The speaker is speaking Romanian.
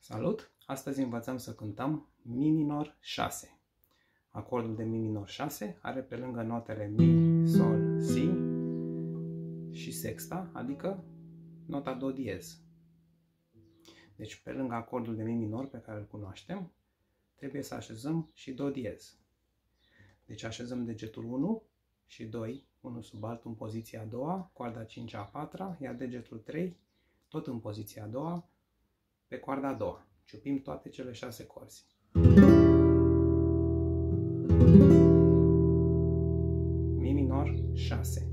Salut! Astăzi învățăm să cântăm Mi minor 6. Acordul de Mi minor 6 are pe lângă notele Mi, Sol, Si și sexta, adică nota Do diez. Deci pe lângă acordul de Mi minor pe care îl cunoaștem, trebuie să așezăm și Do diez. Deci așezăm degetul 1 și 2, unul sub altul în poziția a doua, coarda 5 a patra, iar degetul 3 tot în poziția a doua, pe coarda a doua. Ciupim toate cele șase corzi. Mi minor 6